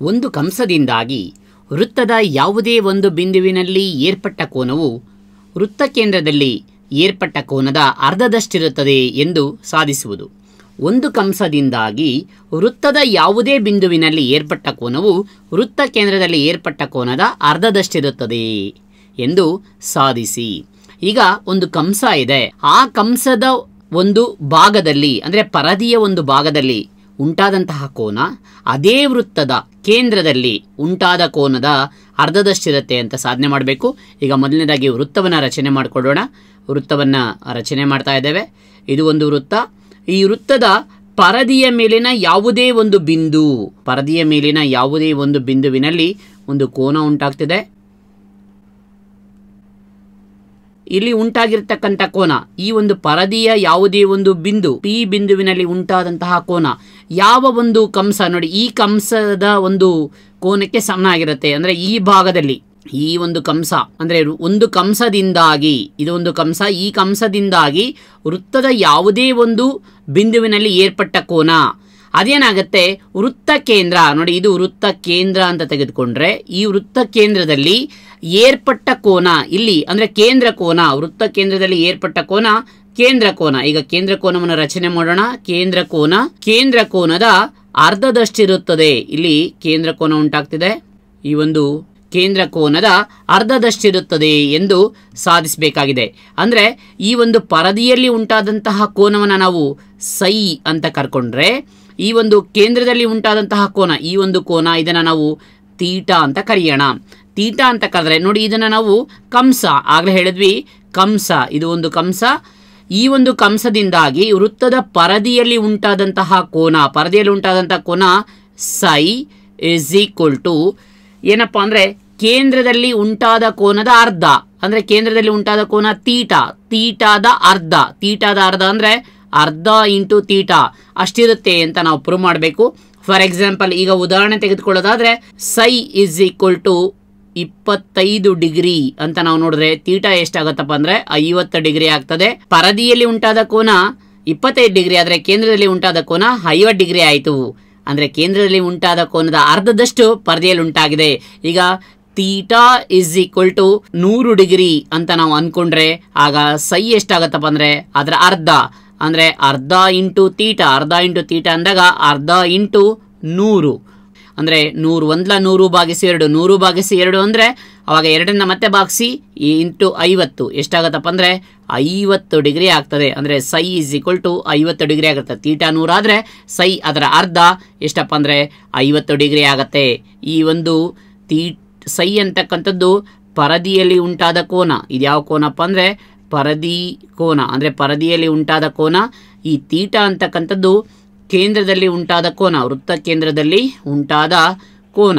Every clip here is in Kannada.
ಒಂದು ಕಂಸದಿಂದಾಗಿ ವೃತ್ತದ ಯಾವುದೇ ಒಂದು ಬಿಂದುವಿನಲ್ಲಿ ಏರ್ಪಟ್ಟ ಕೋನವು ವೃತ್ತ ಕೇಂದ್ರದಲ್ಲಿ ಏರ್ಪಟ್ಟ ಕೋನದ ಅರ್ಧದಷ್ಟಿರುತ್ತದೆ ಎಂದು ಸಾಧಿಸುವುದು. ಒಂದು ಕಂಸದಿಂದಾಗಿ ವೃತ್ತದ ಯಾವುದೇ ಬಿಂದುವಿನಲ್ಲಿ ಏರ್ಪಟ್ಟ ಕೋನವು ವೃತ್ತ ಕೇಂದ್ರದಲ್ಲಿ ಏರ್ಪಟ್ಟ ಕೋನದ ಅರ್ಧದಷ್ಟಿರುತ್ತದೆ ಎಂದು ಸಾಧಿಸಿ. ಈಗ ಒಂದು ಕಂಸ ಇದೆ. ಆ ಕಂಸದ ಒಂದು ಭಾಗದಲ್ಲಿ, ಅಂದರೆ ಪರದಿಯ ಒಂದು ಭಾಗದಲ್ಲಿ ಉಂಟಾದಂತಹ ಕೋನ, ಅದೇ ವೃತ್ತದ ಕೇಂದ್ರದಲ್ಲಿ ಉಂಟಾದ ಕೋನದ ಅರ್ಧದಷ್ಟಿರುತ್ತೆ ಅಂತ ಸಾಧನೆ ಮಾಡಬೇಕು. ಈಗ ಮೊದಲನೇದಾಗಿ ವೃತ್ತವನ್ನು ರಚನೆ ಮಾಡಿಕೊಡೋಣ. ವೃತ್ತವನ್ನು ರಚನೆ ಮಾಡ್ತಾ ಇದ್ದೇವೆ. ಇದು ಒಂದು ವೃತ್ತ. ಈ ವೃತ್ತದ ಪರದಿಯ ಮೇಲಿನ ಯಾವುದೇ ಒಂದು ಬಿಂದು, ಪರದಿಯ ಮೇಲಿನ ಯಾವುದೇ ಒಂದು ಬಿಂದುವಿನಲ್ಲಿ ಒಂದು ಕೋನ ಉಂಟಾಗ್ತಿದೆ. ಇಲ್ಲಿ ಉಂಟಾಗಿರ್ತಕ್ಕಂಥ ಕೋನ, ಈ ಒಂದು ಪರದಿಯ ಯಾವುದೇ ಒಂದು ಬಿಂದು, ಪಿ ಬಿಂದುವಿನಲ್ಲಿ ಉಂಟಾದಂತಹ ಕೋನ ಯಾವ ಒಂದು ಕಂಸ, ನೋಡಿ, ಈ ಕಂಸದ ಒಂದು ಕೋನಕ್ಕೆ ಸಮನಾಗಿರುತ್ತೆ. ಅಂದ್ರೆ ಈ ಭಾಗದಲ್ಲಿ, ಈ ಒಂದು ಕಂಸ, ಅಂದ್ರೆ ಒಂದು ಕಂಸದಿಂದಾಗಿ, ಇದು ಒಂದು ಕಂಸ, ಈ ಕಂಸದಿಂದಾಗಿ ವೃತ್ತದ ಯಾವುದೇ ಒಂದು ಬಿಂದುವಿನಲ್ಲಿ ಏರ್ಪಟ್ಟ ಕೋನ, ಅದೇನಾಗತ್ತೆ? ವೃತ್ತ ಕೇಂದ್ರ, ನೋಡಿ, ಇದು ವೃತ್ತ ಕೇಂದ್ರ ಅಂತ ತೆಗೆದುಕೊಂಡ್ರೆ, ಈ ವೃತ್ತ ಕೇಂದ್ರದಲ್ಲಿ ಏರ್ಪಟ್ಟ ಕೋನ, ಇಲ್ಲಿ, ಅಂದ್ರೆ ಕೇಂದ್ರ ಕೋನ, ವೃತ್ತ ಕೇಂದ್ರದಲ್ಲಿ ಏರ್ಪಟ್ಟ ಕೋನ ಕೇಂದ್ರ ಕೋನ. ಈಗ ಕೇಂದ್ರ ಕೋನವನ್ನು ರಚನೆ ಮಾಡೋಣ. ಕೇಂದ್ರ ಕೋನ, ಕೇಂದ್ರ ಕೋನದ ಅರ್ಧದಷ್ಟಿರುತ್ತದೆ. ಇಲ್ಲಿ ಕೇಂದ್ರ ಕೋನ ಉಂಟಾಗ್ತಿದೆ. ಈ ಒಂದು ಕೇಂದ್ರ ಕೋನದ ಅರ್ಧದಷ್ಟಿರುತ್ತದೆ ಎಂದು ಸಾಧಿಸಬೇಕಾಗಿದೆ. ಅಂದರೆ ಈ ಒಂದು ಪರದಿಯಲ್ಲಿ ಉಂಟಾದಂತಹ ಕೋನವನ್ನು ನಾವು ಸೈ ಅಂತ ಕರ್ಕೊಂಡ್ರೆ, ಈ ಒಂದು ಕೇಂದ್ರದಲ್ಲಿ ಉಂಟಾದಂತಹ ಕೋನ, ಈ ಒಂದು ಕೋನ ಇದನ್ನು ನಾವು ತೀಟಾ ಅಂತ ಕರೆಯೋಣ. ತೀಟಾ ಅಂತ ಕರೆದ್ರೆ ನೋಡಿ ಇದನ್ನು ನಾವು ಕಂಸ ಆಗಲೇ ಹೇಳಿದ್ವಿ. ಕಂಸ, ಇದು ಒಂದು ಕಂಸ. ಈ ಒಂದು ಕಂಸದಿಂದಾಗಿ ವೃತ್ತದ ಪರದಿಯಲ್ಲಿ ಉಂಟಾದಂತಹ ಕೋನ, ಪರದಿಯಲ್ಲಿ ಉಂಟಾದಂತಹ ಕೋನ ಸೈ ಇಸ್ ಈಕ್ವಲ್ ಟು ಏನಪ್ಪಾ ಅಂದರೆ ಕೇಂದ್ರದಲ್ಲಿ ಉಂಟಾದ ಕೋನದ ಅರ್ಧ. ಅಂದ್ರೆ ಕೇಂದ್ರದಲ್ಲಿ ಉಂಟಾದ ಕೋನ ತೀಟ ತೀಟಾದ ಅರ್ಧ. ತೀಟಾದ ಅರ್ಧ ಅಂದ್ರೆ ಅರ್ಧ ಇಂಟು ತೀಟ ಅಷ್ಟಿರುತ್ತೆ ಅಂತ ನಾವು ಪ್ರೂವ್ ಮಾಡಬೇಕು. ಫಾರ್ ಎಕ್ಸಾಂಪಲ್ ಈಗ ಉದಾಹರಣೆ ತೆಗೆದುಕೊಳ್ಳೋದಾದರೆ ಸೈ ಇಸ್ ಈಕ್ವಲ್ ಟು ಇಪ್ಪತ್ತೈದು ಡಿಗ್ರಿ ಅಂತ ನಾವು ನೋಡಿದ್ರೆ ತೀಟ ಎಷ್ಟಾಗತ್ತಪ್ಪ ಅಂದ್ರೆ ಐವತ್ತು ಡಿಗ್ರಿ ಆಗ್ತದೆ. ಪರದಿಯಲ್ಲಿ ಉಂಟಾದ ಕೋನ ಇಪ್ಪತ್ತೈದು ಡಿಗ್ರಿ, ಆದ್ರೆ ಕೇಂದ್ರದಲ್ಲಿ ಉಂಟಾದ ಕೋನ ಐವತ್ತು ಡಿಗ್ರಿ ಆಯಿತು. ಅಂದ್ರೆ ಕೇಂದ್ರದಲ್ಲಿ ಉಂಟಾದ ಕೋನದ ಅರ್ಧದಷ್ಟು ಪರದೆಯಲ್ಲಿ ಉಂಟಾಗಿದೆ. ಈಗ ತೀಟಾ ಇಸ್ ಈಕ್ವಲ್ ಟು ನೂರು ಡಿಗ್ರಿ ಅಂತ ನಾವು ಅನ್ಕೊಂಡ್ರೆ ಆಗ ಸೈ ಎಷ್ಟಾಗತ್ತಪ್ಪ ಅಂದ್ರೆ ಅದರ ಅರ್ಧ. ಅಂದ್ರೆ ಅರ್ಧ ಇಂಟು ತೀಟ, ಅರ್ಧ ಇಂಟು ತೀಟ ಅಂದಾಗ ಅರ್ಧ ಇಂಟು ನೂರು. ಅಂದ್ರೆ ನೂರು ಒಂದ್ಲ ನೂರು ಭಾಗಿಸಿ ಎರಡು, ನೂರು ಭಾಗಿಸಿ ಎರಡು ಅಂದ್ರೆ ಅವಾಗ ಎರಡನ್ನ ಮತ್ತೆ ಭಾಗಿಸಿ ಇಂಟು ಐವತ್ತು. ಎಷ್ಟಾಗತ್ತಪ್ಪ ಅಂದ್ರೆ ಐವತ್ತು ಡಿಗ್ರಿ ಆಗ್ತದೆ. ಅಂದ್ರೆ ಸೈ ಇಸ್ ಈಕ್ವಲ್ ಟು ಐವತ್ತು ಡಿಗ್ರಿ ಆಗುತ್ತೆ. ತೀಟಾ ನೂರಾದರೆ ಸೈ ಅದರ ಅರ್ಧ. ಎಷ್ಟಪ್ಪ ಅಂದ್ರೆ ಐವತ್ತು ಡಿಗ್ರಿ ಆಗತ್ತೆ. ಈ ಒಂದು ತೀ ಸೈ ಅಂತಕ್ಕಂಥದ್ದು ಪರದಿಯಲ್ಲಿ ಉಂಟಾದ ಕೋನ. ಇದು ಯಾವ ಕೋನಪ್ಪ ಅಂದ್ರೆ ಪರದಿ ಕೋನ. ಅಂದ್ರೆ ಪರದಿಯಲ್ಲಿ ಉಂಟಾದ ಕೋನ. ಈ ತೀಟ ಅಂತಕ್ಕಂಥದ್ದು ಕೇಂದ್ರದಲ್ಲಿ ಉಂಟಾದ ಕೋನ, ವೃತ್ತ ಕೇಂದ್ರದಲ್ಲಿ ಉಂಟಾದ ಕೋನ,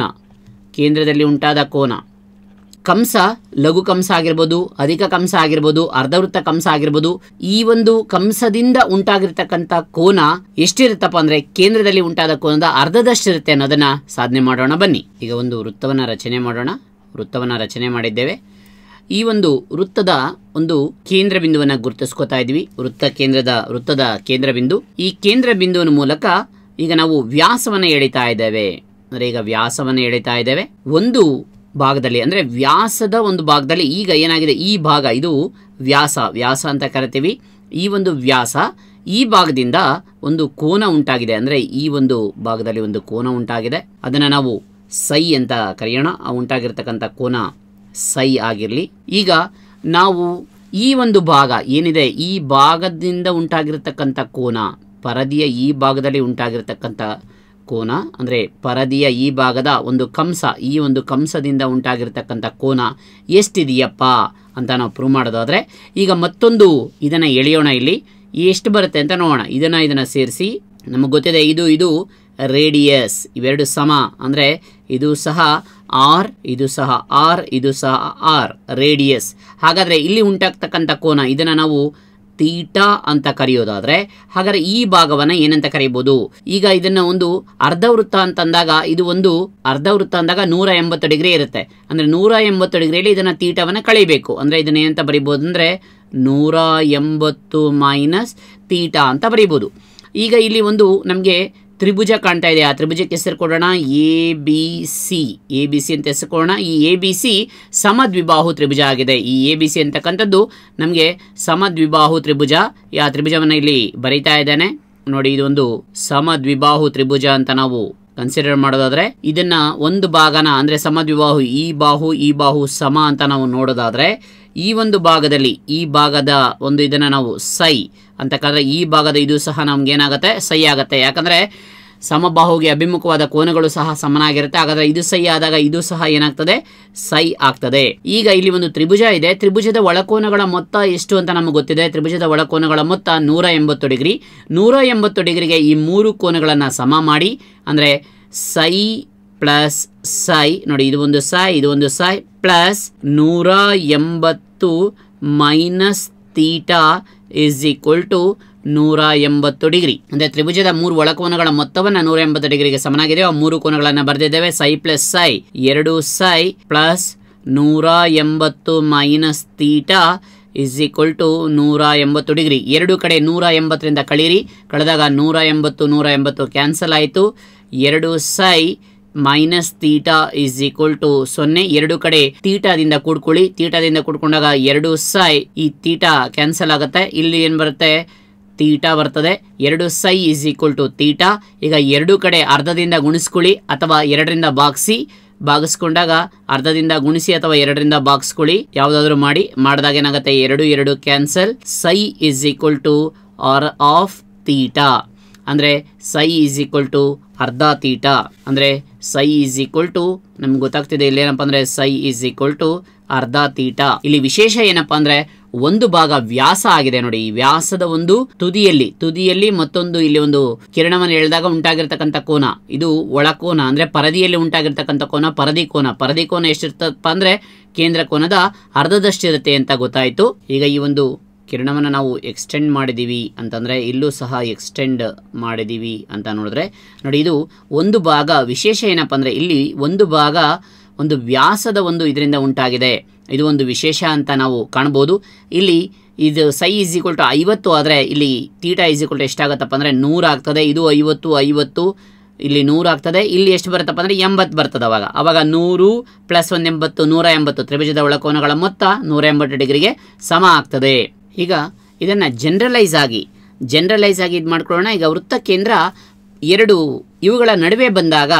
ಕೇಂದ್ರದಲ್ಲಿ ಉಂಟಾದ ಕೋನ. ಕಂಸ ಲಘು ಕಂಸ ಆಗಿರ್ಬೋದು, ಅಧಿಕ ಕಂಸ ಆಗಿರ್ಬೋದು, ಅರ್ಧವೃತ್ತ ಕಂಸ ಆಗಿರ್ಬೋದು, ಈ ಒಂದು ಕಂಸದಿಂದ ಉಂಟಾಗಿರ್ತಕ್ಕಂಥ ಕೋನ ಎಷ್ಟಿರುತ್ತಪ್ಪ ಅಂದ್ರೆ ಕೇಂದ್ರದಲ್ಲಿ ಉಂಟಾದ ಕೋನದ ಅರ್ಧದಷ್ಟಿರುತ್ತೆ ಅನ್ನೋದನ್ನ ಸಾಧನೆ ಮಾಡೋಣ ಬನ್ನಿ. ಈಗ ಒಂದು ವೃತ್ತವನ್ನ ರಚನೆ ಮಾಡೋಣ. ವೃತ್ತವನ್ನ ರಚನೆ ಮಾಡಿದ್ದೇವೆ. ಈ ಒಂದು ವೃತ್ತದ ಒಂದು ಕೇಂದ್ರ ಬಿಂದುವನ್ನ ಗುರುತಿಸ್ಕೋತಾ ಇದ್ವಿ ವೃತ್ತ ಕೇಂದ್ರದ ವೃತ್ತದ ಕೇಂದ್ರ ಬಿಂದು ಈ ಕೇಂದ್ರ ಬಿಂದುವಿನ ಮೂಲಕ ಈಗ ನಾವು ವ್ಯಾಸವನ್ನ ಎಳಿತಾ ಇದ್ದೇವೆ. ಅಂದ್ರೆ ಈಗ ವ್ಯಾಸವನ್ನ ಎಳಿತಾ ಇದ್ದೇವೆ. ಒಂದು ಭಾಗದಲ್ಲಿ, ಅಂದ್ರೆ ವ್ಯಾಸದ ಒಂದು ಭಾಗದಲ್ಲಿ ಈಗ ಏನಾಗಿದೆ? ಈ ಭಾಗ, ಇದು ವ್ಯಾಸ. ವ್ಯಾಸ ಅಂತ ಕರಿತೀವಿ. ಈ ಒಂದು ವ್ಯಾಸ ಈ ಭಾಗದಿಂದ ಒಂದು ಕೋನ ಉಂಟಾಗಿದೆ. ಅಂದ್ರೆ ಈ ಒಂದು ಭಾಗದಲ್ಲಿ ಒಂದು ಕೋನ ಉಂಟಾಗಿದೆ. ಅದನ್ನ ನಾವು ಸೈ ಅಂತ ಕರೆಯೋಣ. ಆ ಉಂಟಾಗಿರ್ತಕ್ಕಂಥ ಕೋನ ಸೈ ಆಗಿರಲಿ. ಈಗ ನಾವು ಈ ಒಂದು ಭಾಗ ಏನಿದೆ? ಈ ಭಾಗದಿಂದ ಉಂಟಾಗಿರತಕ್ಕಂಥ ಕೋನ, ಪರದಿಯ ಈ ಭಾಗದಲ್ಲಿ ಉಂಟಾಗಿರ್ತಕ್ಕಂಥ ಕೋನ, ಅಂದರೆ ಪರದಿಯ ಈ ಭಾಗದ ಒಂದು ಕಂಸ, ಈ ಒಂದು ಕಂಸದಿಂದ ಉಂಟಾಗಿರ್ತಕ್ಕಂಥ ಕೋನ ಎಷ್ಟಿದೆಯಪ್ಪ ಅಂತ ನಾವು ಪ್ರೂವ್ ಮಾಡೋದಾದರೆ, ಈಗ ಮತ್ತೊಂದು ಇದನ್ನು ಎಳೆಯೋಣ ಇಲ್ಲಿ. ಎಷ್ಟು ಬರುತ್ತೆ ಅಂತ ನೋಡೋಣ. ಇದನ್ನು ಇದನ್ನು ಸೇರಿಸಿ. ನಮಗೆ ಗೊತ್ತಿದೆ, ಇದು ಇದು ರೇಡಿಯಸ್. ಇವೆರಡು ಸಮ. ಅಂದರೆ ಇದು ಸಹ ಆರ್, ಇದು ಸಹ ಆರ್, ಇದು ಸಹ ಆರ್. ರೇಡಿಯಸ್. ಹಾಗಾದರೆ ಇಲ್ಲಿ ಉಂಟಾಗ್ತಕ್ಕಂಥ ಕೋನ, ಇದನ್ನು ನಾವು ತೀಟಾ ಅಂತ ಕರೆಯೋದಾದರೆ, ಹಾಗಾದರೆ ಈ ಭಾಗವನ್ನು ಏನಂತ ಕರೆಯಬಹುದು ಈಗ ಇದನ್ನು ಒಂದು ಅರ್ಧವೃತ್ತ ಅಂತಂದಾಗ, ಇದು ಒಂದು ಅರ್ಧವೃತ್ತ ಅಂದಾಗ ನೂರ ಎಂಬತ್ತು ಡಿಗ್ರಿ ಇರುತ್ತೆ. ಅಂದರೆ ನೂರ ಎಂಬತ್ತು ಡಿಗ್ರಿಯಲ್ಲಿ ಇದನ್ನು ತೀಟವನ್ನು ಕಳಿಬೇಕು. ಅಂದರೆ ಇದನ್ನ ಏನಂತ ಬರಿಬೋದು? ಅಂದರೆ ನೂರ ಎಂಬತ್ತು ಮೈನಸ್ ತೀಟಾ ಅಂತ ಬರಿಬೋದು. ಈಗ ಇಲ್ಲಿ ಒಂದು ನಮಗೆ ತ್ರಿಭುಜ ಕಾಣ್ತಾ ಇದೆ. ಆ ತ್ರಿಭುಜಕ್ಕೆ ಹೆಸರು ಕೊಡೋಣ A B C. A B C ಅಂತ ಹೆಸರು ಕೊಡೋಣ. ಈ ಎ ಬಿ ಸಿ ಸಮದ್ವಿಬಾಹು ತ್ರಿಭುಜ ಆಗಿದೆ. ಈ ಎ ಬಿ ಸಿ ಅಂತಕ್ಕಂಥದ್ದು ನಮಗೆ ಸಮದ್ವಿಬಾಹು ತ್ರಿಭುಜ. ಆ ತ್ರಿಭುಜವನ್ನು ಇಲ್ಲಿ ಬರೀತಾ ಇದ್ದಾನೆ. ನೋಡಿ, ಇದೊಂದು ಸಮದ್ವಿಬಾಹು ತ್ರಿಭುಜ ಅಂತ ನಾವು ಕನ್ಸಿಡರ್ ಮಾಡೋದಾದ್ರೆ, ಇದನ್ನ ಒಂದು ಭಾಗನ, ಅಂದ್ರೆ ಸಮದ್ವಿಬಾಹು ಈ ಬಾಹು ಈ ಬಾಹು ಸಮ ಅಂತ ನಾವು ನೋಡೋದಾದ್ರೆ, ಈ ಒಂದು ಭಾಗದಲ್ಲಿ, ಈ ಭಾಗದ ಒಂದು ಇದನ್ನ ನಾವು ಸೈ ಅಂತಕ್ಕಂದ್ರೆ ಈ ಭಾಗದ ಇದು ಸಹ ನಮ್ಗೆ ಏನಾಗುತ್ತೆ ಸೈ ಆಗುತ್ತೆ. ಯಾಕಂದ್ರೆ ಸಮಬಾಹುಗೆ ಅಭಿಮುಖವಾದ ಕೋನಗಳು ಸಹ ಸಮನಾಗಿರುತ್ತೆ. ಹಾಗಾದ್ರೆ ಇದು ಸೈ ಆದಾಗ ಇದು ಸಹ ಏನಾಗ್ತದೆ? ಸೈ ಆಗ್ತದೆ. ಈಗ ಇಲ್ಲಿ ಒಂದು ತ್ರಿಭುಜ ಇದೆ. ತ್ರಿಭುಜದ ಒಳಕೋನಗಳ ಮೊತ್ತ ಎಷ್ಟು ಅಂತ ನಮಗೆ ಗೊತ್ತಿದೆ. ತ್ರಿಭುಜದ ಒಳಕೋನಗಳ ಮೊತ್ತ ನೂರ ಎಂಬತ್ತು ಡಿಗ್ರಿ. ನೂರ ಎಂಬತ್ತು ಡಿಗ್ರಿಗೆ ಈ ಮೂರು ಕೋನಗಳನ್ನು ಸಮ ಮಾಡಿ, ಅಂದರೆ ಸೈ ಪ್ಲಸ್ ಸೈ ನೋಡಿ, ಇದು ಒಂದು ಸೈ ಇದು ಒಂದು ಸೈ ಪ್ಲಸ್ ನೂರ ಎಂಬತ್ತು minus theta is equal to ನೂರ ಎಂಬತ್ತು ಡಿಗ್ರಿ. ಅಂದರೆ ತ್ರಿಭುಜದ ಮೂರು ಒಳಕೋನಗಳ ಮೊತ್ತವನ್ನು ನೂರ ಎಂಬತ್ತು ಡಿಗ್ರಿಗೆ ಸಮನಾಗಿದೆ. ಆ ಮೂರು ಕೋನಗಳನ್ನು ಬರೆದಿದ್ದೇವೆ. ಸೈ ಪ್ಲಸ್ ಸೈ ಎರಡು ಸೈ ಪ್ಲಸ್ ನೂರ ಎಂಬತ್ತು minus theta is equal to ನೂರ ಎಂಬತ್ತು ಡಿಗ್ರಿ. ಎರಡು ಕಡೆ ನೂರ ಎಂಬತ್ತರಿಂದ ಕಳೀರಿ. ಕಳೆದಾಗ ನೂರ ಎಂಬತ್ತು ನೂರ ಎಂಬತ್ತು ಕ್ಯಾನ್ಸಲ್ ಆಯಿತು. ಎರಡು psi minus theta is equal to ಸೊನ್ನೆ, ಎರಡು ಕಡೆ ತೀಟಾದಿಂದ ಕೂಡ್ಕೊಳ್ಳಿ. ತೀಟಾದಿಂದ ಕೂಡ್ಕೊಂಡಾಗ ಎರಡು ಸೈ ಈ ತೀಟಾ ಕ್ಯಾನ್ಸಲ್ ಆಗುತ್ತೆ. ಇಲ್ಲಿ ಏನು ಬರುತ್ತೆ? ತೀಟಾ ಬರ್ತದೆ. ಎರಡು ಸೈ ಇಸ್ ಈಕ್ವಲ್ ಟು ತೀಟಾ. ಈಗ ಎರಡು ಕಡೆ ಅರ್ಧದಿಂದ ಗುಣಿಸ್ಕೊಳ್ಳಿ ಅಥವಾ ಎರಡರಿಂದ ಬಾಗಿಸಿ ಭಾಗಿಸ್ಕೊಂಡಾಗ ಅರ್ಧದಿಂದ ಗುಣಿಸಿ ಅಥವಾ ಎರಡರಿಂದ ಬಾಗಿಸ್ಕೊಳ್ಳಿ ಯಾವುದಾದ್ರೂ ಮಾಡಿ. ಮಾಡಿದಾಗ ಏನಾಗುತ್ತೆ? ಎರಡು ಎರಡು cancel psi is equal to R half theta. ಅಂದರೆ ಸೈ ಇಸ್ ಈಕ್ವಲ್ ಟು ಅರ್ಧ ತೀಟಾ. ಅಂದರೆ ಸೈ ಈಸ್ ಈಕ್ವಲ್ ಟು ನಮ್ಗೆ ಗೊತ್ತಾಗ್ತಿದೆ ಇಲ್ಲಿ ಏನಪ್ಪ ಅಂದರೆ ಸೈ ಈಸ್ ಈಕ್ವಲ್ ಟು ಅರ್ಧ ತೀಟ ಇಲ್ಲಿ ವಿಶೇಷ ಏನಪ್ಪಾ ಅಂದರೆ ಒಂದು ಭಾಗ ವ್ಯಾಸ ಆಗಿದೆ ನೋಡಿ. ಈ ವ್ಯಾಸದ ಒಂದು ತುದಿಯಲ್ಲಿ ತುದಿಯಲ್ಲಿ ಮತ್ತೊಂದು ಇಲ್ಲಿ ಒಂದು ಕಿರಣವನ್ನು ಎಳೆದಾಗ ಉಂಟಾಗಿರ್ತಕ್ಕಂಥ ಕೋನ. ಇದು ಒಳಕೋನ ಅಂದ್ರೆ ಪರದಿಯಲ್ಲಿ ಉಂಟಾಗಿರ್ತಕ್ಕಂಥ ಕೋನ, ಪರದಿ ಕೋನ. ಪರದಿ ಕೋನ ಎಷ್ಟಿರ್ತಪ್ಪ ಅಂದ್ರೆ ಕೇಂದ್ರ ಕೋನದ ಅರ್ಧದಷ್ಟಿರುತ್ತೆ ಅಂತ ಗೊತ್ತಾಯಿತು. ಈಗ ಈ ಒಂದು ಕಿರಣವನ್ನು ನಾವು ಎಕ್ಸ್ಟೆಂಡ್ ಮಾಡಿದ್ದೀವಿ ಅಂತಂದರೆ ಇಲ್ಲೂ ಸಹ ಎಕ್ಸ್ಟೆಂಡ್ ಮಾಡಿದ್ದೀವಿ ಅಂತ ನೋಡಿದ್ರೆ, ನೋಡಿ ಇದು ಒಂದು ಭಾಗ, ವಿಶೇಷ ಏನಪ್ಪ ಅಂದರೆ ಇಲ್ಲಿ ಒಂದು ಭಾಗ ಒಂದು ವ್ಯಾಸದ ಒಂದು ಇದರಿಂದ ಉಂಟಾಗಿದೆ. ಇದು ಒಂದು ವಿಶೇಷ ಅಂತ ನಾವು ಕಾಣ್ಬೋದು. ಇಲ್ಲಿ ಇದು ಸೈ ಈಸ್ ಈಕ್ವಲ್ ಟು ಐವತ್ತು ಆದರೆ ಇಲ್ಲಿ ತೀಟಾ ಈಸ್ ಈಕ್ವಲ್ ಟು ಎಷ್ಟಾಗತ್ತಪ್ಪ ಅಂದರೆ ನೂರು ಆಗ್ತದೆ. ಇದು ಐವತ್ತು ಐವತ್ತು, ಇಲ್ಲಿ ನೂರು ಆಗ್ತದೆ. ಇಲ್ಲಿ ಎಷ್ಟು ಬರುತ್ತಪ್ಪ ಅಂದರೆ ಎಂಬತ್ತು ಬರ್ತದೆ ಅವಾಗ. ಅವಾಗ ನೂರು ಪ್ಲಸ್ ಒಂದು ಎಂಬತ್ತು, ನೂರ ಎಂಬತ್ತು ತ್ರಿಭುಜದ ಒಳಕೋನಗಳ ಮೊತ್ತ ನೂರ ಎಂಬತ್ತು ಡಿಗ್ರಿಗೆ ಸಮ ಆಗ್ತದೆ. ಈಗ ಇದನ್ನು ಜನರಲೈಸ್ ಆಗಿ ಜನರಲೈಸ್ ಆಗಿ ಇದು ಮಾಡ್ಕೊಳ್ಳೋಣ. ಈಗ ವೃತ್ತ ಕೇಂದ್ರ ಎರಡು ಇವುಗಳ ನಡುವೆ ಬಂದಾಗ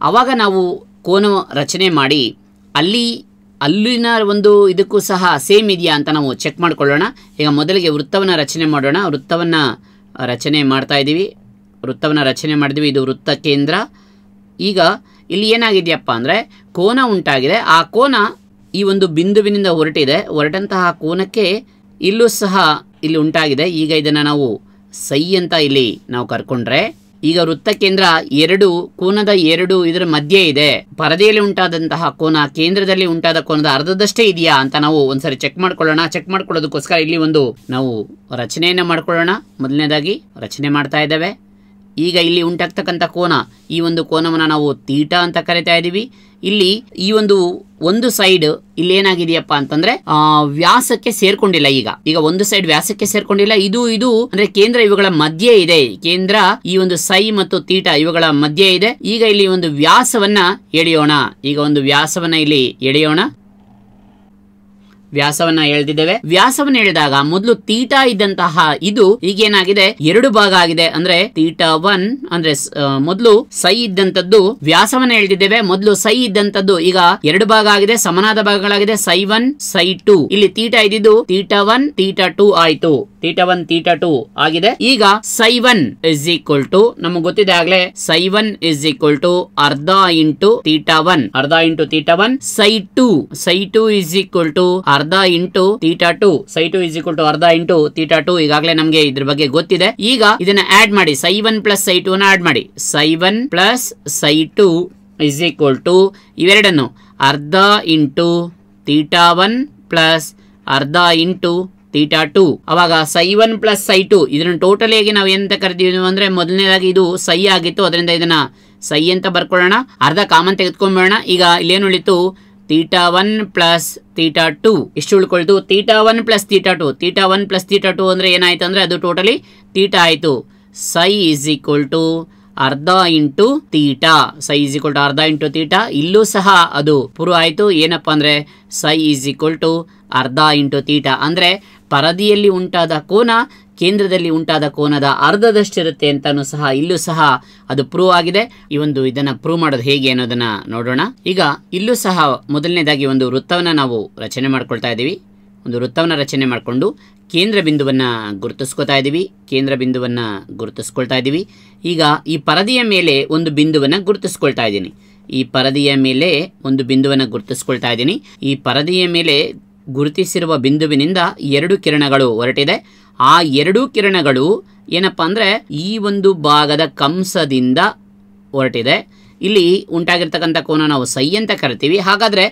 ಆವಾಗ ನಾವು ಕೋನ ರಚನೆ ಮಾಡಿ, ಅಲ್ಲಿ, ಅಲ್ಲಿನ ಒಂದು ಇದಕ್ಕೂ ಸಹ ಸೇಮ್ ಇದೆಯಾ ಅಂತ ನಾವು ಚೆಕ್ ಮಾಡ್ಕೊಳ್ಳೋಣ. ಈಗ ಮೊದಲಿಗೆ ವೃತ್ತವನ್ನು ರಚನೆ ಮಾಡೋಣ. ವೃತ್ತವನ್ನು ರಚನೆ ಮಾಡ್ತಾ ಇದ್ದೀವಿ. ವೃತ್ತವನ್ನು ರಚನೆ ಮಾಡಿದ್ವಿ. ಇದು ವೃತ್ತ ಕೇಂದ್ರ. ಈಗ ಇಲ್ಲಿ ಏನಾಗಿದೆಯಪ್ಪ ಅಂದರೆ ಕೋನ ಉಂಟಾಗಿದೆ. ಆ ಕೋನ ಈ ಒಂದು ಬಿಂದುವಿನಿಂದ ಹೊರಟಿದೆ. ಹೊರಟಂತಹ ಕೋನಕ್ಕೆ ಇಲ್ಲೂ ಸಹ ಇಲ್ಲಿ ಉಂಟಾಗಿದೆ. ಈಗ ಇದನ್ನು ನಾವು ಸೈ ಅಂತ ಇಲ್ಲಿ ನಾವು ಕರ್ಕೊಂಡ್ರೆ, ಈಗ ವೃತ್ತ ಕೇಂದ್ರ ಎರಡು, ಕೋನದ ಎರಡು ಇದರ ಮಧ್ಯೆ ಇದೆ. ಪರದೆಯಲ್ಲಿ ಉಂಟಾದಂತಹ ಕೋನ ಕೇಂದ್ರದಲ್ಲಿ ಉಂಟಾದ ಕೋನದ ಅರ್ಧದಷ್ಟೇ ಇದೆಯಾ ಅಂತ ನಾವು ಒಂದ್ಸರಿ ಚೆಕ್ ಮಾಡ್ಕೊಳ್ಳೋಣ. ಚೆಕ್ ಮಾಡ್ಕೊಳ್ಳೋದಕ್ಕೋಸ್ಕರ ಇಲ್ಲಿ ಒಂದು ನಾವು ರಚನೆಯನ್ನ ಮಾಡ್ಕೊಳ್ಳೋಣ. ಮೊದಲನೇದಾಗಿ ರಚನೆ ಮಾಡ್ತಾ ಇದ್ದೇವೆ. ಈಗ ಇಲ್ಲಿ ಉಂಟಾಗ್ತಕ್ಕಂಥ ಕೋನ, ಈ ಒಂದು ಕೋನವನ್ನು ನಾವು ತೀಟ ಅಂತ ಕರಿತಾ ಇದ್ದೀವಿ ಇಲ್ಲಿ ಈ ಒಂದು ಒಂದು ಸೈಡ್ ಇಲ್ಲಿ ಏನಾಗಿದೆಯಪ್ಪ ಅಂತಂದ್ರೆ ವ್ಯಾಸಕ್ಕೆ ಸೇರ್ಕೊಂಡಿಲ್ಲ ಈಗ. ಈಗ ಒಂದು ಸೈಡ್ ವ್ಯಾಸಕ್ಕೆ ಸೇರ್ಕೊಂಡಿಲ್ಲ. ಇದು ಇದು ಅಂದ್ರೆ ಕೇಂದ್ರ ಇವುಗಳ ಮಧ್ಯೆ ಇದೆ. ಕೇಂದ್ರ, ಈ ಒಂದು ಸೈ ಮತ್ತು ತೀಟ ಇವುಗಳ ಮಧ್ಯೆ ಇದೆ. ಈಗ ಇಲ್ಲಿ ಒಂದು ವ್ಯಾಸವನ್ನ ಎಳೆಯೋಣ. ಈಗ ಒಂದು ವ್ಯಾಸವನ್ನ ಇಲ್ಲಿ ಎಳೆಯೋಣ. ವ್ಯಾಸವನ್ನ ಹೇಳ್ದಿದ್ದೇವೆ ವ್ಯಾಸವನ್ನ ಹೇಳಿದಾಗ ಮೊದಲು ತೀಟಾ ಇದ್ದಂತಹ ಇದು ಈಗ ಏನಾಗಿದೆ ಎರಡು ಭಾಗ ಆಗಿದೆ. ಅಂದ್ರೆ ತೀಟಾ ಒನ್, ಅಂದ್ರೆ ಮೊದಲು ಸೈ ಇದ್ದಂತದ್ದು ವ್ಯಾಸವನ್ನ ಹೇಳ್ದಿದ್ದೇವೆ ಮೊದಲು ಸೈ ಇದ್ದಂತದ್ದು ಈಗ ಎರಡು ಭಾಗ ಆಗಿದೆ. ಸಮನಾದ ಭಾಗಗಳಾಗಿದೆ. ಸೈ ಒನ್, ಸೈ ಟು. ಇಲ್ಲಿ ತೀಟಾ ಇದ್ದಿದ್ದು ತೀಟಾ ಒನ್, ತೀಟಾ ಟು ಆಯ್ತು. ತೀಟಾ ಒನ್, ತೀಟಾ ಟು ಆಗಿದೆ. ಈಗ ಸೈ ಒನ್ ಇಸ್ ಈಕ್ವಲ್ ಟು ನಮಗೆ ಗೊತ್ತಿದೆ ಆಗ್ಲೇ, psi one is equal to ಅರ್ಧ ಇಂಟು ತೀಟಾ ಒನ್. ಅರ್ಧ into theta one, psi two. Psi two is equal to ಅರ್ಧ into theta two psi two is equal to ಅರ್ಧ ಇಂಟು ತೀಟಾ ಟು, ಈಗಾಗಲೇ ನಮಗೆ ಇದ್ರ ಬಗ್ಗೆ ಗೊತ್ತಿದೆ. ಈಗ ಇದನ್ನ ಆಡ್ ಮಾಡಿ psi one plus psi two add ಮಾಡಿ. Psi one plus psi two is equal to ಇವೆರಡನ್ನು ಅರ್ಧ ಇಂಟು ತೀಟಾ ಒನ್ ಪ್ಲಸ್ ಅರ್ಧ ಇಂಟು ತೀಟಾ ಟು ಅವಾಗ psi one plus psi two ಇದನ್ನ ಟೋಟಲ್ ಆಗಿ ನಾವು ಎಂತ ಕರಿತೀವಿ ಅಂದ್ರೆ ಮೊದಲನೇದಾಗಿ ಇದು ಸೈ ಆಗಿತ್ತು, ಅದರಿಂದ ಇದನ್ನ ಸೈ ಅಂತ ಬರ್ಕೊಳ್ಳೋಣ. ಅರ್ಧ ಕಾಮನ್ ತೆಗೆದುಕೊಂಡ್ಬೇಡ ಈಗ ಇಲ್ಲೇನು ಉಳಿತು? Theta one plus theta two. ಇಷ್ಟು ಉಳ್ಕೊಳ್ತು theta one plus theta two. Theta one plus theta two ಅಂದರೆ ಏನಾಯ್ತು ಅಂದರೆ ಅದು ಟೋಟಲಿ ತೀಟಾ ಆಯಿತು. ಸೈ ಇಸ್ ಈಕ್ವಲ್ ಟು ಅರ್ಧ into theta psi is equal to ಅರ್ಧ ಇಂಟು ತೀಟಾ ಇಲ್ಲೂ ಸಹ ಅದು ಪ್ರೂವ್ ಆಯಿತು. ಏನಪ್ಪ ಅಂದರೆ ಸೈ ಈಸ್ ಈಕ್ವಲ್ ಟು ಅರ್ಧ ಇಂಟು ತೀಟಾ ಅಂದರೆ ಪರದಿಯಲ್ಲಿ ಉಂಟಾದ ಕೋನ ಕೇಂದ್ರದಲ್ಲಿ ಉಂಟಾದ ಕೋನದ ಅರ್ಧದಷ್ಟಿರುತ್ತೆ ಅಂತಾನು ಸಹ ಇಲ್ಲೂ ಸಹ ಅದು ಪ್ರೂವ್ ಆಗಿದೆ. ಈ ಒಂದು ಇದನ್ನ ಪ್ರೂವ್ ಮಾಡೋದು ಹೇಗೆ ಅನ್ನೋದನ್ನ ನೋಡೋಣ. ಈಗ ಇಲ್ಲೂ ಸಹ ಮೊದಲನೇದಾಗಿ ಒಂದು ವೃತ್ತವನ್ನ ನಾವು ರಚನೆ ಮಾಡ್ಕೊಳ್ತಾ ಇದ್ದೀವಿ. ಒಂದು ವೃತ್ತವನ್ನ ರಚನೆ ಮಾಡಿಕೊಂಡು ಕೇಂದ್ರ ಬಿಂದುವನ್ನ ಗುರುತಿಸ್ಕೊತಾ ಇದ್ದೀವಿ. ಕೇಂದ್ರ ಬಿಂದುವನ್ನ ಗುರುತಿಸ್ಕೊಳ್ತಾ ಇದ್ದೀವಿ. ಈಗ ಈ ಪರದೆಯ ಮೇಲೆ ಒಂದು ಬಿಂದುವನ್ನ ಗುರುತಿಸ್ಕೊಳ್ತಾ ಇದ್ದೀನಿ. ಈ ಪರದೆಯ ಮೇಲೆ ಒಂದು ಬಿಂದುವನ್ನ ಗುರುತಿಸ್ಕೊಳ್ತಾ ಇದ್ದೀನಿ. ಈ ಪರದೆಯ ಮೇಲೆ ಗುರುತಿಸಿರುವ ಬಿಂದುವಿನಿಂದ ಎರಡು ಕಿರಣಗಳು ಹೊರಟಿದೆ. ಆ ಎರಡೂ ಕಿರಣಗಳು ಏನಪ್ಪ ಅಂದರೆ ಈ ಒಂದು ಭಾಗದ ಕಂಸದಿಂದ ಹೊರಟಿದೆ. ಇಲ್ಲಿ ಉಂಟಾಗಿರ್ತಕ್ಕಂಥ ಕೋನ ನಾವು ಸೈ ಅಂತ ಕರಿತೀವಿ. ಹಾಗಾದರೆ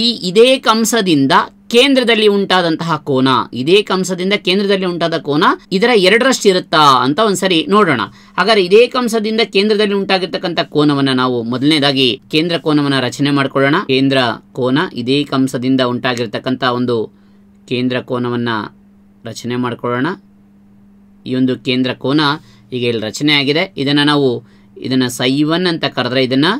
ಈ ಇದೇ ಕಂಸದಿಂದ ಕೇಂದ್ರದಲ್ಲಿ ಉಂಟಾದಂತಹ ಕೋನ, ಇದೇ ಕಂಸದಿಂದ ಕೇಂದ್ರದಲ್ಲಿ ಉಂಟಾದ ಕೋನ ಇದರ ಎರಡರಷ್ಟು ಇರುತ್ತಾ ಅಂತ ಒಂದ್ಸರಿ ನೋಡೋಣ. ಹಾಗಾದ್ರೆ ಇದೇ ಕಂಸದಿಂದ ಕೇಂದ್ರದಲ್ಲಿ ಉಂಟಾಗಿರ್ತಕ್ಕಂಥ ಕೋನವನ್ನ ನಾವು ಮೊದಲನೇದಾಗಿ ಕೇಂದ್ರ ಕೋನವನ್ನ ರಚನೆ ಮಾಡ್ಕೊಳ್ಳೋಣ. ಕೇಂದ್ರ ಕೋನ ಇದೇ ಕಂಸದಿಂದ ಉಂಟಾಗಿರ್ತಕ್ಕಂಥ ಒಂದು ಕೇಂದ್ರ ಕೋನವನ್ನ ರಚನೆ ಮಾಡ್ಕೊಳ್ಳೋಣ. ಈ ಒಂದು ಕೇಂದ್ರ ಕೋನ ಈಗ ಇಲ್ಲಿ ರಚನೆ ಆಗಿದೆ. ಇದನ್ನು ನಾವು ಇದನ್ನು ಸೈ ಒನ್ ಅಂತ ಕರೆದ್ರೆ ಇದನ್ನು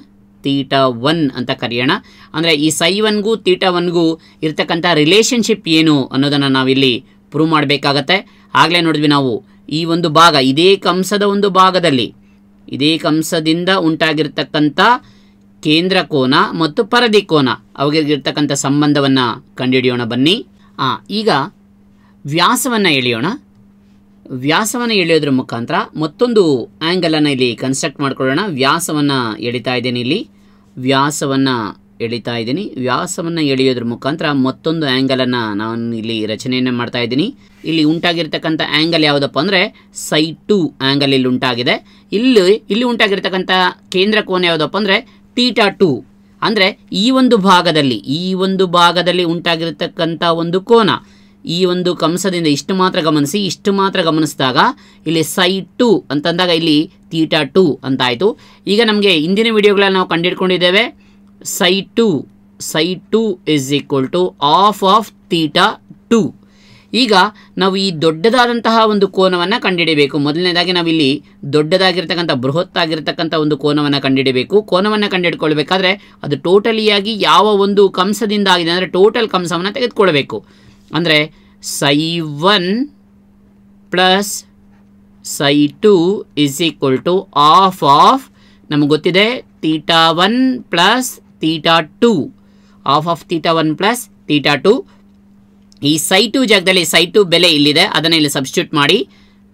ತೀಟ ಒನ್ ಅಂತ ಕರೆಯೋಣ. ಅಂದರೆ ಈ ಸೈ ಒನ್ಗೂ ತೀಟ ಒನ್ಗೂ ಇರ್ತಕ್ಕಂಥ ರಿಲೇಷನ್ಶಿಪ್ ಏನು ಅನ್ನೋದನ್ನು ನಾವಿಲ್ಲಿ ಪ್ರೂವ್ ಮಾಡಬೇಕಾಗತ್ತೆ. ಆಗಲೇ ನೋಡಿದ್ವಿ ನಾವು ಈ ಒಂದು ಭಾಗ, ಇದೇ ಕಂಸದ ಒಂದು ಭಾಗದಲ್ಲಿ, ಇದೇ ಕಂಸದಿಂದ ಉಂಟಾಗಿರ್ತಕ್ಕಂಥ ಕೇಂದ್ರ ಕೋನ ಮತ್ತು ಪರದಿ ಕೋನ ಅವಾಗಿರ್ತಕ್ಕಂಥ ಸಂಬಂಧವನ್ನು ಕಂಡುಹಿಡಿಯೋಣ ಬನ್ನಿ. ಈಗ ವ್ಯಾಸವನ್ನು ಎಳೆಯೋಣ. ವ್ಯಾಸವನ್ನು ಎಳೆಯೋದ್ರ ಮುಖಾಂತರ ಮತ್ತೊಂದು ಆ್ಯಂಗಲನ್ನು ಇಲ್ಲಿ ಕನ್ಸ್ಟ್ರಕ್ಟ್ ಮಾಡ್ಕೊಳ್ಳೋಣ. ವ್ಯಾಸವನ್ನು ಎಳಿತಾ ಇದ್ದೀನಿ ಇಲ್ಲಿ. ವ್ಯಾಸವನ್ನು ಎಳಿತಾ ಇದ್ದೀನಿ. ವ್ಯಾಸವನ್ನು ಎಳೆಯೋದ್ರ ಮುಖಾಂತರ ಮತ್ತೊಂದು ಆ್ಯಂಗಲನ್ನು ನಾನು ಇಲ್ಲಿ ರಚನೆಯನ್ನು ಮಾಡ್ತಾ ಇದ್ದೀನಿ. ಇಲ್ಲಿ ಉಂಟಾಗಿರ್ತಕ್ಕಂಥ ಆ್ಯಂಗಲ್ ಯಾವುದಪ್ಪ ಅಂದರೆ ಸೈಡ್ ಟು ಆ್ಯಂಗಲ್ ಇಲ್ಲಿ ಉಂಟಾಗಿದೆ. ಇಲ್ಲಿ ಇಲ್ಲಿ ಉಂಟಾಗಿರ್ತಕ್ಕಂಥ ಕೇಂದ್ರ ಕೋನ ಯಾವುದಪ್ಪ ಅಂದರೆ ಟೀಟಾ ಟು ಅಂದರೆ ಈ ಒಂದು ಭಾಗದಲ್ಲಿ, ಈ ಒಂದು ಭಾಗದಲ್ಲಿ ಉಂಟಾಗಿರ್ತಕ್ಕಂಥ ಒಂದು ಕೋನ. ಈ ಒಂದು ಕಂಸದಿಂದ ಇಷ್ಟು ಮಾತ್ರ ಗಮನಿಸಿ, ಇಷ್ಟು ಮಾತ್ರ ಗಮನಿಸಿದಾಗ ಇಲ್ಲಿ ಸೈ ಟು ಅಂತಂದಾಗ ಇಲ್ಲಿ ತೀಟಾ ಟು ಅಂತ ಆಯಿತು ಈಗ ನಮಗೆ ಇಂದಿನ ವಿಡಿಯೋಗಳಲ್ಲಿ ನಾವು ಕಂಡುಹಿಡ್ಕೊಂಡಿದ್ದೇವೆ psi two psi two is equal to half half theta two ಈಗ ನಾವು ಈ ದೊಡ್ಡದಾದಂತಹ ಒಂದು ಕೋನವನ್ನು ಕಂಡುಹಿಡಿಯಬೇಕು ಮೊದಲನೇದಾಗಿ ನಾವಿಲ್ಲಿ ದೊಡ್ಡದಾಗಿರ್ತಕ್ಕಂಥ ಬೃಹತ್ ಆಗಿರ್ತಕ್ಕಂಥ ಒಂದು ಕೋನವನ್ನು ಕಂಡುಹಿಡಿಯಬೇಕು ಕೋನವನ್ನು ಕಂಡುಹಿಡ್ಕೊಳ್ಬೇಕಾದ್ರೆ ಅದು ಟೋಟಲಿಯಾಗಿ ಯಾವ ಒಂದು ಕಂಸದಿಂದ ಆಗಿದೆ ಅಂದರೆ ಟೋಟಲ್ ಕಂಸವನ್ನು ತೆಗೆದುಕೊಳ್ಬೇಕು. ಅಂದರೆ psi one plus psi two is equal to half half ನಮಗೆ ಗೊತ್ತಿದೆ theta one plus theta two half half theta one plus theta two ಈ ಸೈ ಟು ಜಾಗದಲ್ಲಿ ಸೈ ಟು ಬೆಲೆ ಇಲ್ಲಿದೆ, ಅದನ್ನು ಇಲ್ಲಿ ಸಬ್ಸ್ಟ್ಯೂಟ್ ಮಾಡಿ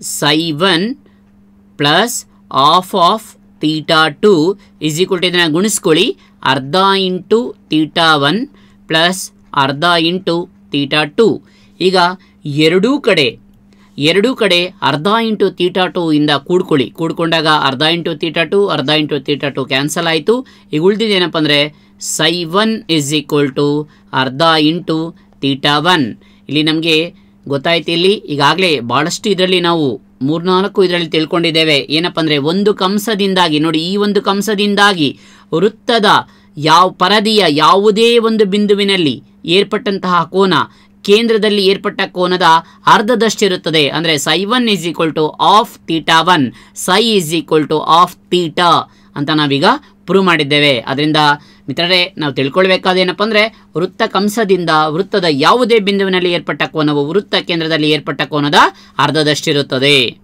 psi one plus half half theta two is equal to ಇದನ್ನು ಗುಣಿಸ್ಕೊಳ್ಳಿ, ಅರ್ಧ ಇಂಟು ತೀಟಾ ಒನ್ ಪ್ಲಸ್ ಅರ್ಧ ಇಂಟು ತೀಟಾ ಟು. ಈಗ ಎರಡೂ ಕಡೆ ಎರಡೂ ಕಡೆ ಅರ್ಧ ಇಂಟು ತೀಟಾ ಟು ಇಂದ ಕೂಡ್ಕೊಳ್ಳಿ. ಕೂಡ್ಕೊಂಡಾಗ ಅರ್ಧ ಇಂಟು ತೀಟಾ ಟು, ಅರ್ಧ ಇಂಟು ತೀಟಾ ಟು ಕ್ಯಾನ್ಸಲ್ ಆಯಿತು. ಈಗ ಉಳಿದಿದ್ದೇನಪ್ಪ ಅಂದರೆ psi one is equal to ಅರ್ಧ ಇಂಟು ತೀಟಾ ಒನ್ ಇಲ್ಲಿ ನಮಗೆ ಗೊತ್ತಾಯ್ತು ಇಲ್ಲಿ. ಈಗಾಗಲೇ ಭಾಳಷ್ಟು ಇದರಲ್ಲಿ ನಾವು ಮೂರ್ನಾಲ್ಕು ಇದರಲ್ಲಿ ತಿಳ್ಕೊಂಡಿದ್ದೇವೆ. ಏನಪ್ಪ ಅಂದರೆ, ಒಂದು ಕಂಸದಿಂದಾಗಿ, ನೋಡಿ ಈ ಒಂದು ಕಂಸದಿಂದಾಗಿ ವೃತ್ತದ ಯಾವ ಪರದಿಯ ಯಾವುದೇ ಒಂದು ಬಿಂದುವಿನಲ್ಲಿ ಏರ್ಪಟ್ಟಂತಹ ಕೋನ ಕೇಂದ್ರದಲ್ಲಿ ಏರ್ಪಟ್ಟ ಕೋನದ ಅರ್ಧದಷ್ಟಿರುತ್ತದೆ. ಅಂದರೆ psi one is equal to half theta one psi is equal to half theta ಅಂತ ನಾವೀಗ ಪ್ರೂವ್ ಮಾಡಿದ್ದೇವೆ. ಅದರಿಂದ ಮಿತ್ರರೇ, ನಾವು ತಿಳ್ಕೊಳ್ಬೇಕಾದ ಏನಪ್ಪ ಅಂದರೆ ವೃತ್ತ ಕಂಸದಿಂದ ವೃತ್ತದ ಯಾವುದೇ ಬಿಂದುವಿನಲ್ಲಿ ಏರ್ಪಟ್ಟ ಕೋನವು ವೃತ್ತ ಕೇಂದ್ರದಲ್ಲಿ ಏರ್ಪಟ್ಟ ಕೋನದ ಅರ್ಧದಷ್ಟಿರುತ್ತದೆ.